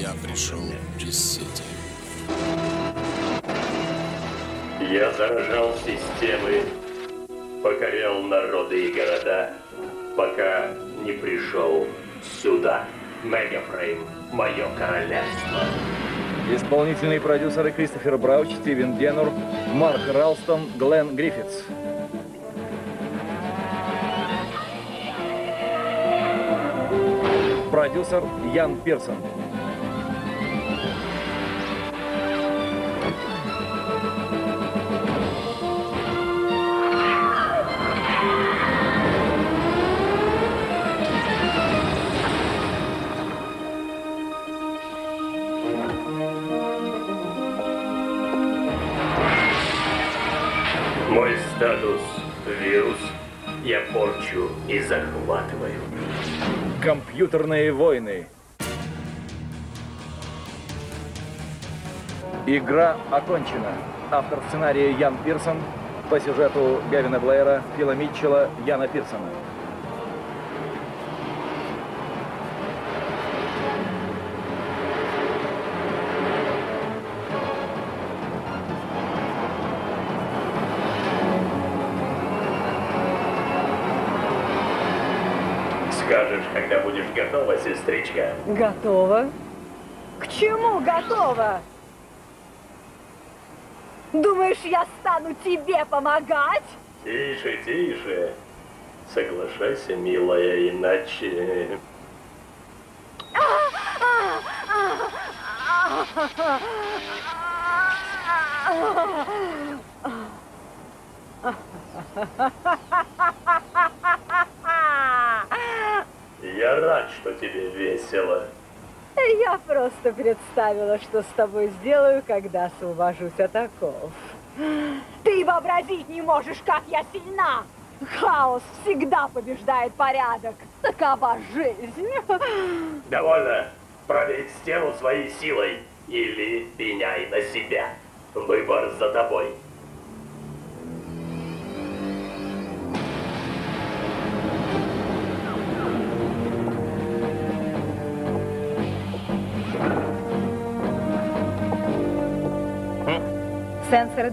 Я пришел из сети. Я заражал системы, покорял народы и города, пока не пришел сюда. Мегафрейм, мое королевство. Исполнительные продюсеры Кристофер Брауч, Стивен Денур, Марк Ралстон, Глен Гриффитс. Продюсер Ян Пирсон. Мой статус – вирус. Я порчу и захватываю. Компьютерные войны. Игра окончена. Автор сценария Ян Пирсон. По сюжету Гавина Блэра, Фила Митчелла, Яна Пирсона. Скажешь, когда будешь готова, сестричка? Готова? К чему готова? Думаешь, я стану тебе помогать? Тише, тише. Соглашайся, милая, иначе... Я рад, что тебе весело. Я просто представила, что с тобой сделаю, когда освобожусь от оков. Ты вообразить не можешь, как я сильна! Хаос всегда побеждает порядок. Такова жизнь. Довольно. Пробей стену своей силой или пеняй на себя. Выбор за тобой.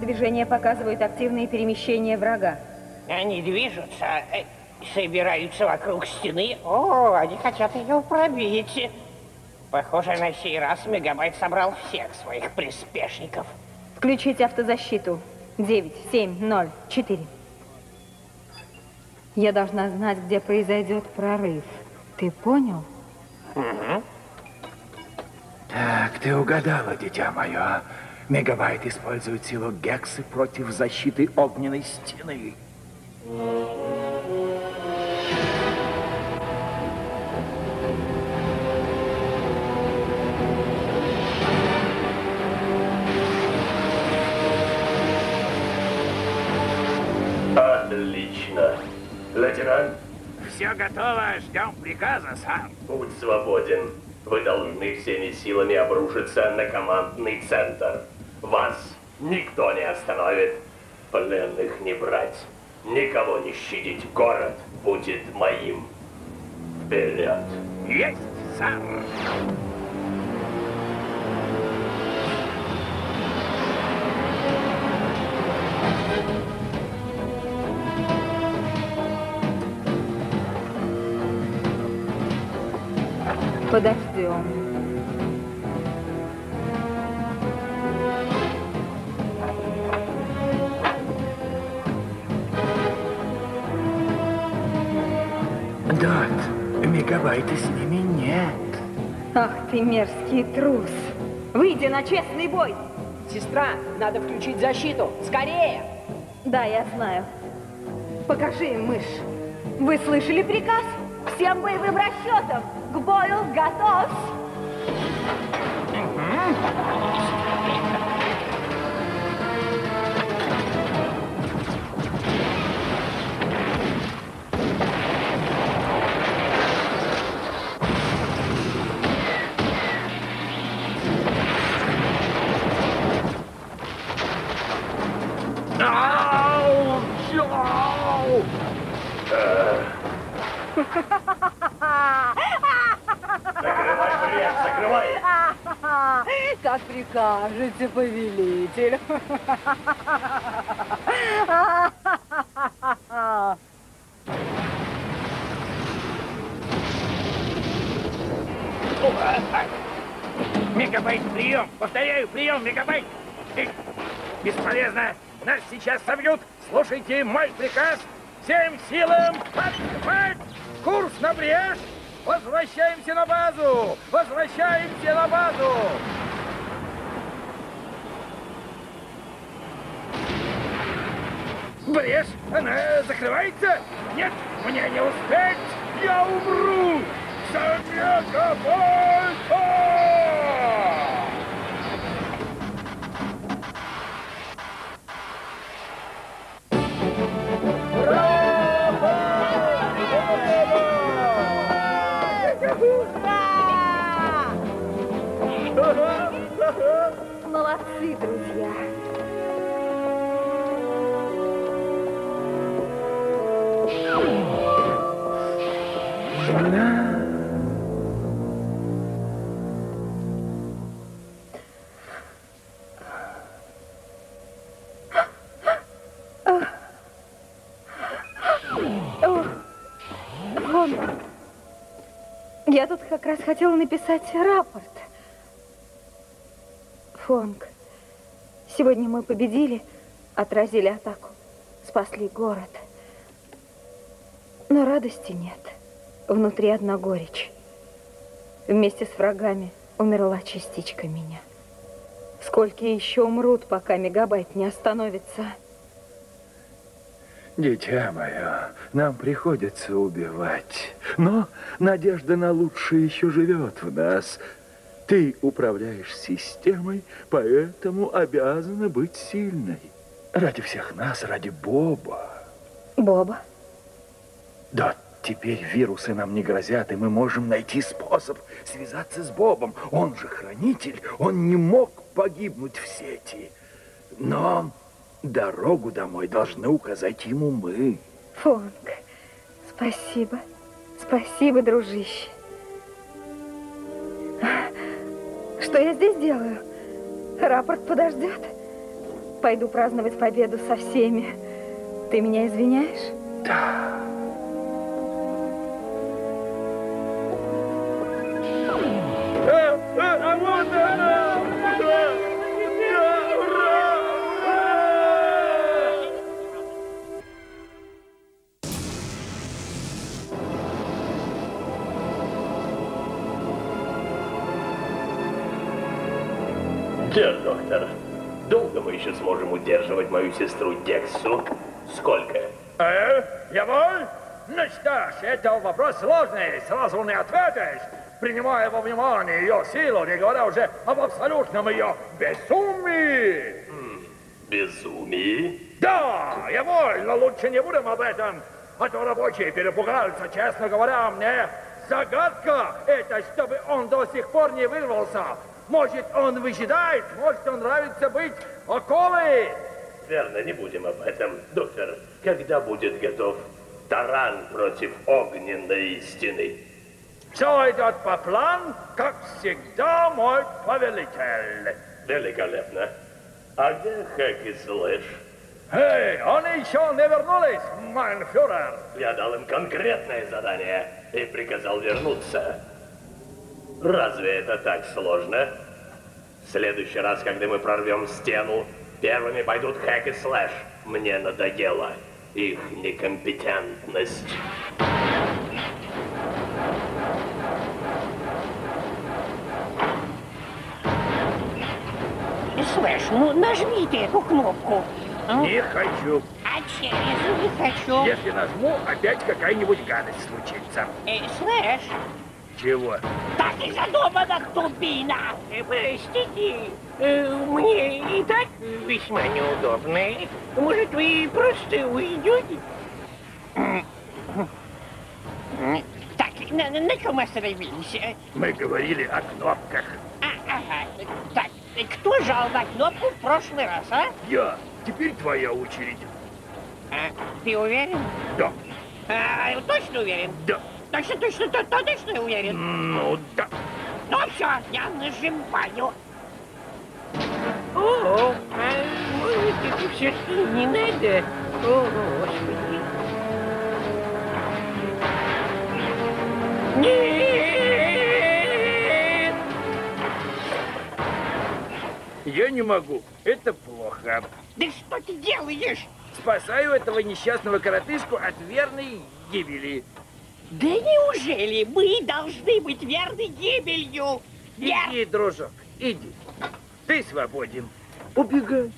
Движения показывают активные перемещения врага. Они движутся, э, собираются вокруг стены. О, они хотят ее пробить. Похоже, на сей раз Мегабайт собрал всех своих приспешников. Включить автозащиту. 9, 7, 0, 4. Я должна знать, где произойдет прорыв. Ты понял? Так, ты угадала, дитя мое. Мегабайт использует силу Гексы против защиты огненной стены. Отлично. Лейтенант, Все готово, ждем приказа, сам. путь свободен. Вы должны всеми силами обрушиться на командный центр. Вас никто не остановит. Пленных не брать. Никого не щадить. Город будет моим. Вперед. Есть, сам. Ты мерзкий трус. Выйди на честный бой. Сестра, надо включить защиту. Скорее! Да, я знаю. Покажи им мышь. Вы слышали приказ? Всем боевым расчетам! К бою готов! Закрывай, бред, закрывай! Как прикажете, повелитель. Мегабайт, прием! Повторяю, прием, мегабайт! Бесполезно! Нас сейчас собьют! Слушайте мой приказ! Всем силам отступать! На Брест! Возвращаемся на базу! Возвращаемся на базу! Брешь, она закрывается? Нет, мне не успеть! Я умру! За хотела написать рапорт. Фонг, сегодня мы победили, отразили атаку, спасли город. Но радости нет. Внутри одна горечь. Вместе с врагами умерла частичка меня. Сколько еще умрут, пока мегабайт не остановится? Дитя мое, нам приходится убивать, но надежда на лучшее еще живет в нас. Ты управляешь системой, поэтому обязана быть сильной. Ради всех нас, ради Боба. Боба, Да, теперь вирусы нам не грозят, и мы можем найти способ связаться с Бобом. Он же хранитель, он не мог погибнуть в сети. Но дорогу домой должны указать ему мы. Фонг, спасибо. Спасибо, дружище. Что я здесь делаю? Рапорт подождет. Пойду праздновать победу со всеми. Ты меня извиняешь? А, еще сможем удерживать мою сестру Дексу? Сколько? Э, Яволь? Ну что ж, это вопрос сложный, сразу не ответишь. Принимая во внимание ее силу, не говоря уже об абсолютном ее безумии. Безумие? Да, Яволь, но лучше не будем об этом. А то рабочие перепугаются, честно говоря, мне загадка это, чтобы он до сих пор не вырвался. Может, он выжидает, может, он нравится быть оковой. Верно, не будем об этом. Доктор, когда будет готов таран против огненной стены? Все идет по плану, как всегда, мой повелитель. Великолепно. А где Хэк и Слэш? Эй, они еще не вернулись, майн фюрер. Я дал им конкретное задание и приказал вернуться. Разве это так сложно? В следующий раз, когда мы прорвем стену, первыми пойдут Хэк и Слэш. Мне надоело их некомпетентность. Слэш, ну нажми ты эту кнопку. А? Не хочу. А через не хочу. Если нажму, опять какая-нибудь гадость случится. Э, Слэш, Чего? так и задумана тупина. Э, Простите, э, мне и так весьма неудобно. Может, вы просто уйдете? Так, на, на- на чем мы остановились? Э, Мы говорили о кнопках. а, ага, так, кто жал на кнопку в прошлый раз, а? Я. Теперь твоя очередь. А, Ты уверен? Да. А, точно уверен? Да. Точно, точно, то, то точно уверен? Ну, да. Ну все, я нажимаю. О, а может, это все-таки не надо? О, Господи. Нет! Я не могу. Это плохо. Да что ты делаешь? Спасаю этого несчастного коротышку от верной гибели. Да неужели мы должны быть верны гибелью? Вер... Иди, дружок, иди. Ты свободен. Убегай.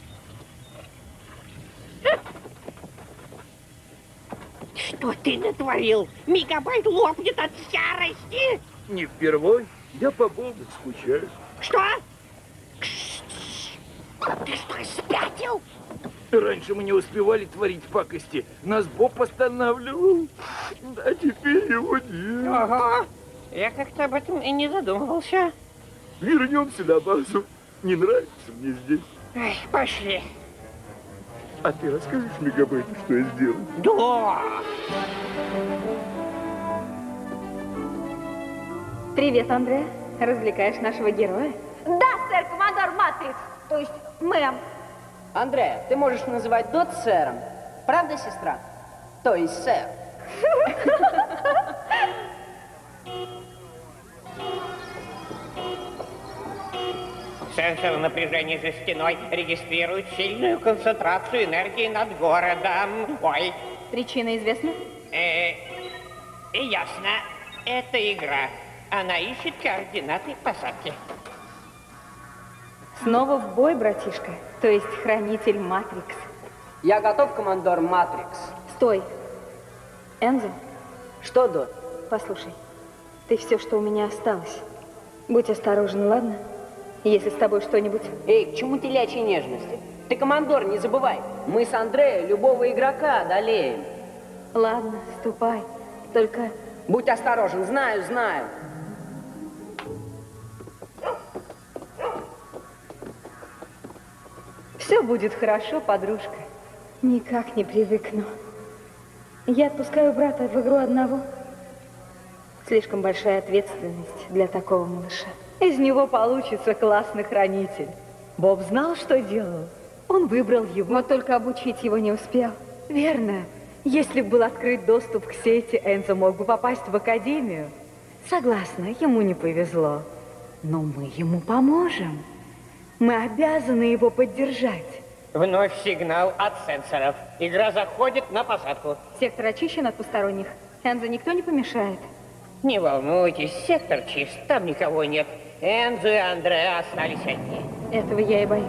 Что ты натворил? Мегабайт лопнет от ярости. Не впервой. Я по Богу скучаю. Что? Ты что, спятил? Раньше мы не успевали творить пакости. Нас Боб останавливал. А теперь его нет. Ого, я как-то об этом и не задумывался. Вернемся на базу. Не нравится мне здесь. Ай, пошли. А ты расскажешь Мегабайту, что я сделал? Да. Привет, Андре. Развлекаешь нашего героя? Да, сэр, командор Матрикс. То есть, мэм. Андрея, ты можешь называть Дот сэром. Правда, сестра? То есть сэр. Сенсор напряжения за стеной регистрирует сильную концентрацию энергии над городом. Ой, Причина известна? э, и ясно. Это игра. Она ищет координаты посадки. Снова в бой, братишка. То есть хранитель Матрикс. Я готов, командор Матрикс. Стой. Энзо, Что, Дот? послушай. Ты все, что у меня осталось. Будь осторожен, ладно? Если с тобой что-нибудь... Эй, к чему телячьи нежности? Ты командор, не забывай. Мы с Андреем любого игрока одолеем. Ладно, ступай. Только Будь осторожен, знаю, знаю. Все будет хорошо, подружка. Никак не привыкну. Я отпускаю брата в игру одного. Слишком большая ответственность для такого малыша. Из него получится классный хранитель. Боб знал, что делал. Он выбрал его. Вот только обучить его не успел. Верно. Если бы был открыт доступ к сети, Энзо мог бы попасть в академию. Согласна, ему не повезло. Но мы ему поможем. Мы обязаны его поддержать. Вновь сигнал от сенсоров. Игра заходит на посадку. Сектор очищен от посторонних. Энзо никто не помешает. Не волнуйтесь, сектор чист, там никого нет. Энзо и Андреа остались одни. Этого я и боюсь.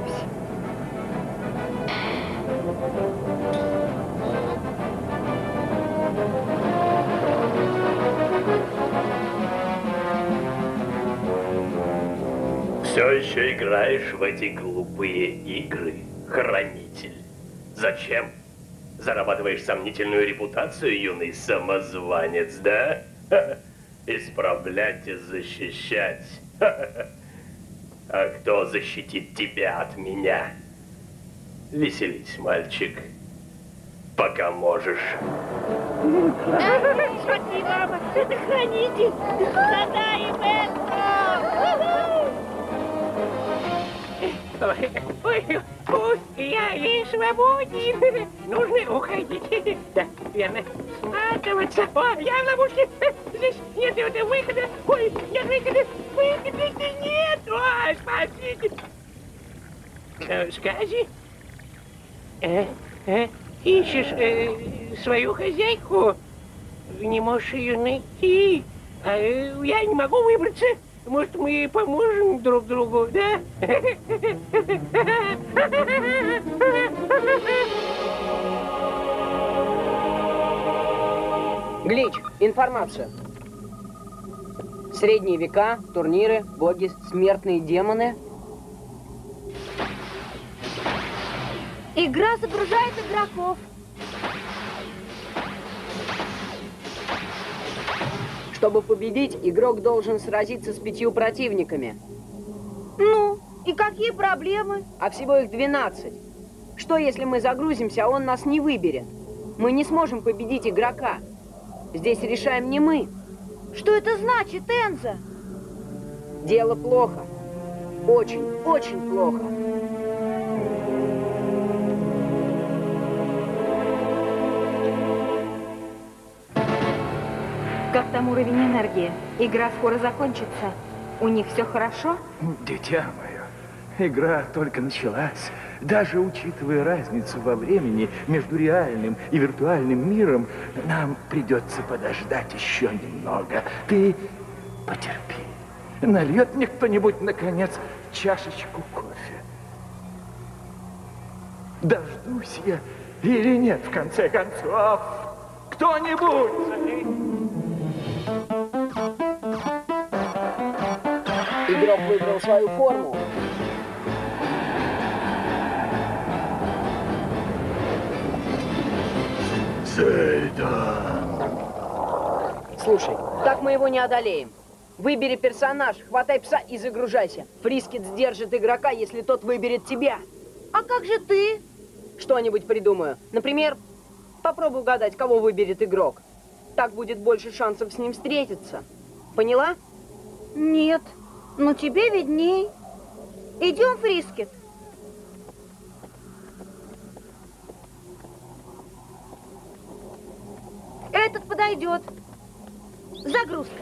Все еще играешь в эти глупые игры, хранитель? Зачем? Зарабатываешь сомнительную репутацию, юный самозванец, да? Исправлять и защищать. А кто защитит тебя от меня? Веселись, мальчик, пока можешь. Смотри, мама, это хранитель! Задаем это! Ой, ой, я и свободен. Нужно уходить. Да, верно. Сматываться. О, я в ловушке. Здесь нет выхода. Ой, нет выхода. Выхода нет. Ой, спасите. Э, Скажи. Э, э, ищешь э, свою хозяйку? Не можешь ее найти. А я не могу выбраться. Может, мы поможем друг другу, да? Глич, информация. Средние века, турниры, боги, смертные демоны. Игра загружает игроков. Чтобы победить, игрок должен сразиться с пятью противниками. Ну, и какие проблемы? А всего их 12. Что, если мы загрузимся, а он нас не выберет? Мы не сможем победить игрока. Здесь решаем не мы. Что это значит, Энза? Дело плохо. Очень, очень плохо. Там уровень энергии? Игра скоро закончится. У них все хорошо? Дитя мое, игра только началась. Даже учитывая разницу во времени между реальным и виртуальным миром, нам придется подождать еще немного. Ты потерпи. Нальет мне кто-нибудь, наконец, чашечку кофе. Дождусь я или нет, в конце концов. Кто-нибудь! Игрок выбрал свою форму. Слушай, так мы его не одолеем. Выбери персонаж, хватай пса и загружайся. Фрискет сдержит игрока, если тот выберет тебя. А как же ты? Что-нибудь придумаю. Например, попробуй угадать, кого выберет игрок. Так будет больше шансов с ним встретиться. Поняла? Нет, но тебе видней. Идем, Фрискет. Этот подойдет. Загрузка.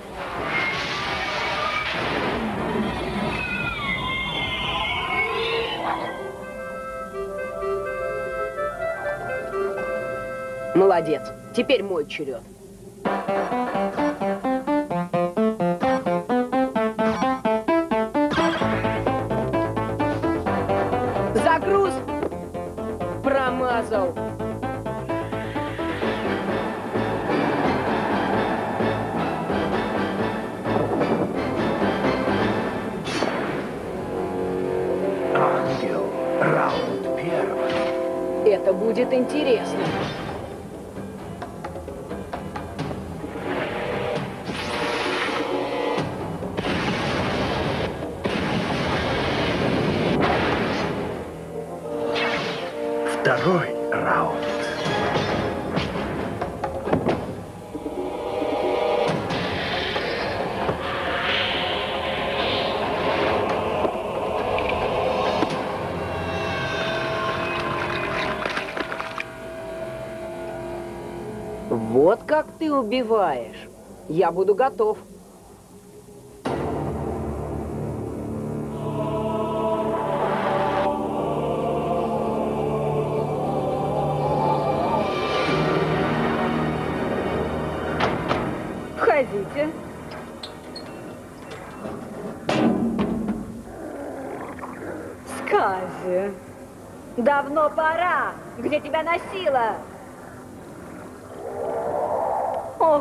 Молодец. Теперь мой черед. Это будет интересно. Ты убиваешь. Я буду готов. Входите. Скази. Давно пора. Где тебя носила?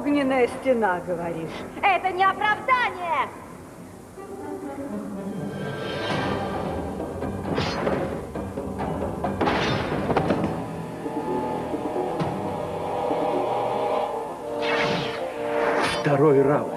Огненная стена, говоришь. Это не оправдание! Второй раунд.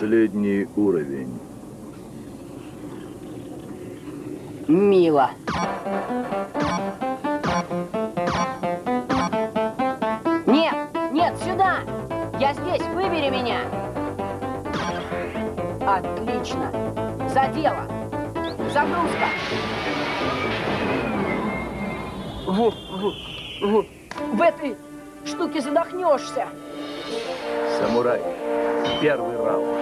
Последний уровень. Мило. Нет, нет, сюда! Я здесь, выбери меня! Отлично! За дело! Загрузка! В, в, в, в этой штуке задохнешься! Самурай. Первый раунд.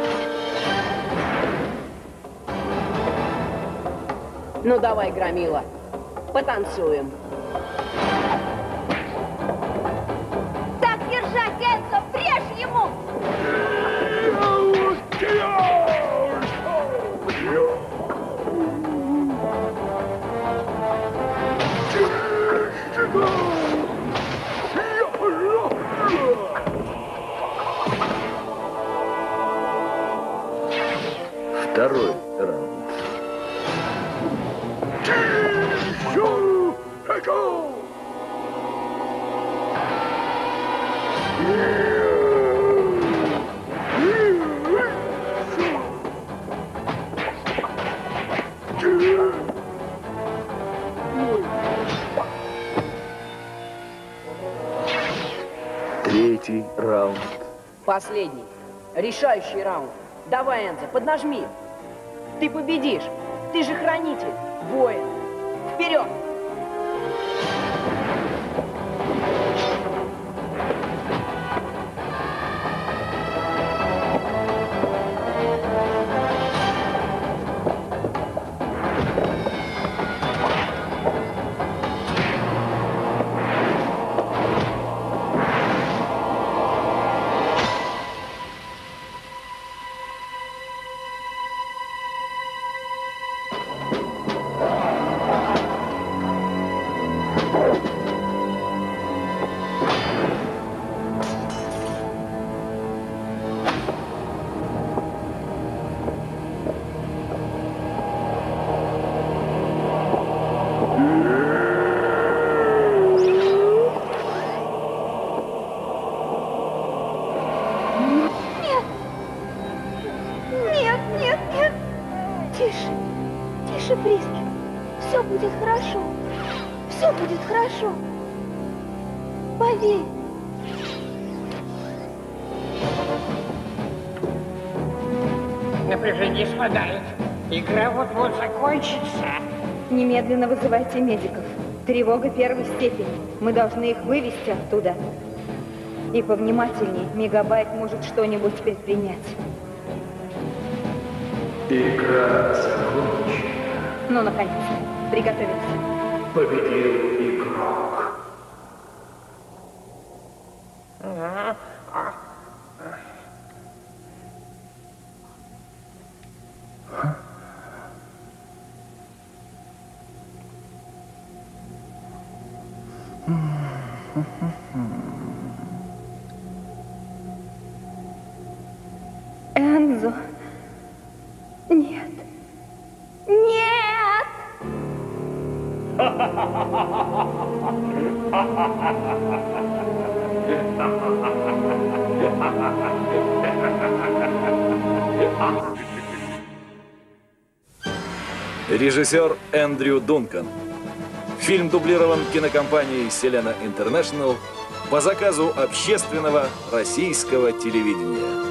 Ну давай, Громила, потанцуем. Решающий раунд. Давай, Энзо, поднажми. Ты победишь. Ты же хранитель. Воин. Вперед! Поверь. Напряжение спадает. Игра вот-вот закончится. Немедленно вызывайте медиков. Тревога первой степени. Мы должны их вывести оттуда. И повнимательней, Мегабайт может что-нибудь предпринять. Игра закончена. Ну, наконец-то. Приготовиться. Победил игрок. Режиссер Эндрю Дункан. Фильм дублирован кинокомпанией Селена Интернешнл по заказу общественного российского телевидения.